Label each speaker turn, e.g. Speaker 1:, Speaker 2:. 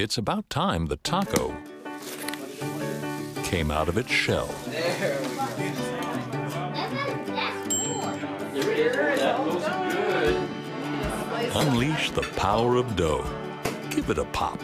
Speaker 1: It's about time the taco came out of its shell. Unleash the power of dough. Give it a pop.